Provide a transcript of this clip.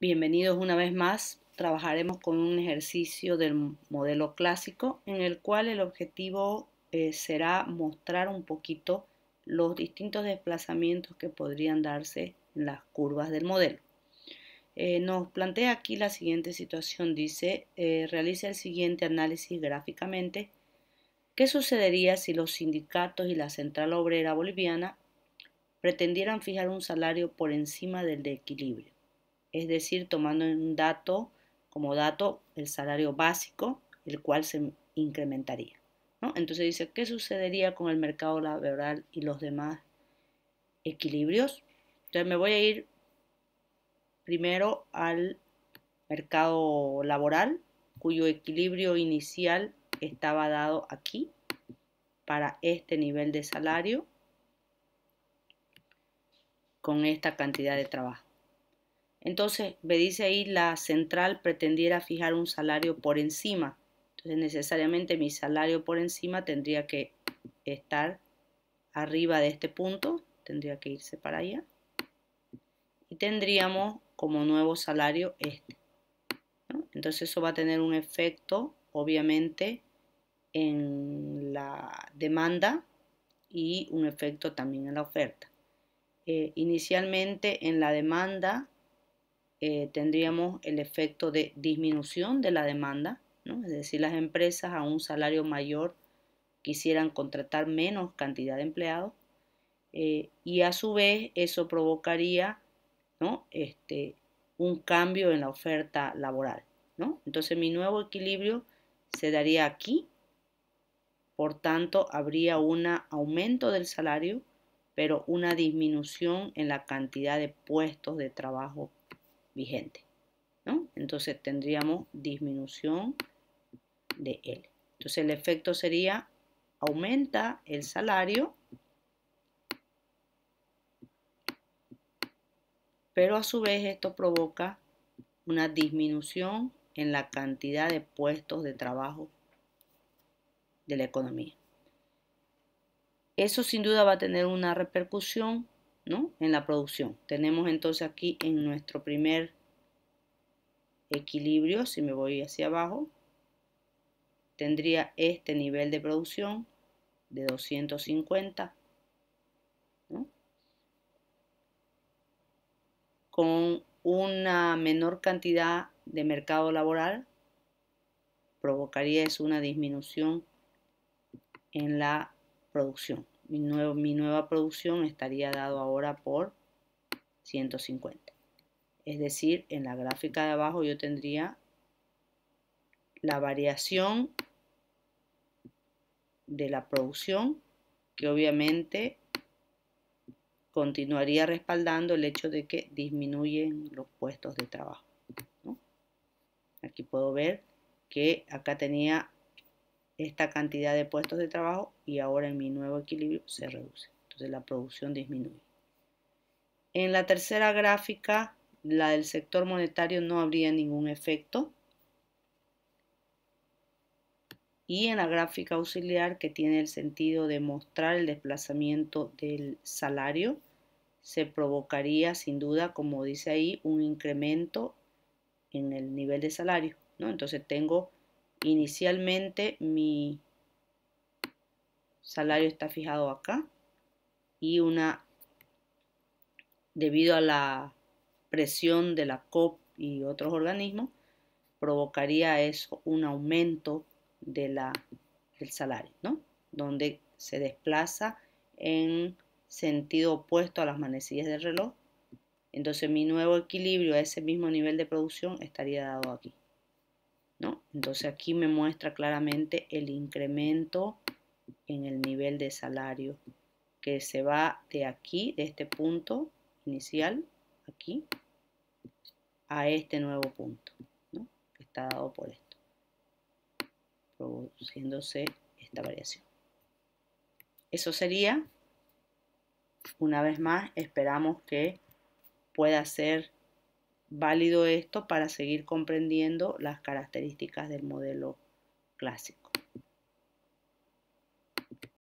Bienvenidos una vez más. Trabajaremos con un ejercicio del modelo clásico en el cual el objetivo eh, será mostrar un poquito los distintos desplazamientos que podrían darse en las curvas del modelo. Eh, nos plantea aquí la siguiente situación. Dice, eh, realiza el siguiente análisis gráficamente. ¿Qué sucedería si los sindicatos y la Central Obrera Boliviana pretendieran fijar un salario por encima del de equilibrio? Es decir, tomando un dato como dato el salario básico, el cual se incrementaría. Entonces dice, ¿qué sucedería con el mercado laboral y los demás equilibrios? Entonces me voy a ir primero al mercado laboral, cuyo equilibrio inicial estaba dado aquí para este nivel de salario con esta cantidad de trabajo. Entonces, me dice ahí la central pretendiera fijar un salario por encima. Entonces, necesariamente mi salario por encima tendría que estar arriba de este punto, tendría que irse para allá. Y tendríamos como nuevo salario este. Entonces, eso va a tener un efecto, obviamente, en la demanda y un efecto también en la oferta. Eh, inicialmente en la demanda eh, tendríamos el efecto de disminución de la demanda, ¿no? es decir, las empresas a un salario mayor quisieran contratar menos cantidad de empleados eh, y a su vez eso provocaría ¿no? este, un cambio en la oferta laboral. ¿no? Entonces mi nuevo equilibrio se daría aquí, por tanto habría un aumento del salario, pero una disminución en la cantidad de puestos de trabajo vigente. ¿no? Entonces tendríamos disminución de L. Entonces el efecto sería aumenta el salario, pero a su vez esto provoca una disminución en la cantidad de puestos de trabajo de la economía. Eso sin duda va a tener una repercusión en la producción. Tenemos entonces aquí en nuestro primer equilibrio, si me voy hacia abajo, tendría este nivel de producción de 250, con una menor cantidad de mercado laboral, provocaría una disminución en la producción mi, nueva producción estaría dado ahora por 150. Es decir, en la gráfica de abajo yo tendría la variación de la producción que obviamente continuaría respaldando el hecho de que disminuyen los puestos de trabajo. Aquí puedo ver que acá tenía esta cantidad de puestos de trabajo y ahora en mi nuevo equilibrio se reduce. Entonces la producción disminuye. En la tercera gráfica, la del sector monetario, no habría ningún efecto. Y en la gráfica auxiliar, que tiene el sentido de mostrar el desplazamiento del salario, se provocaría sin duda, como dice ahí, un incremento en el nivel de salario. ¿no? Entonces tengo Inicialmente mi salario está fijado acá y una debido a la presión de la COP y otros organismos provocaría eso un aumento de la, del salario, ¿no? Donde se desplaza en sentido opuesto a las manecillas del reloj. Entonces mi nuevo equilibrio a ese mismo nivel de producción estaría dado aquí. Entonces aquí me muestra claramente el incremento en el nivel de salario que se va de aquí, de este punto inicial, aquí, a este nuevo punto, que está dado por esto, produciéndose esta variación. Eso sería, una vez más, esperamos que pueda ser válido esto para seguir comprendiendo las características del modelo clásico.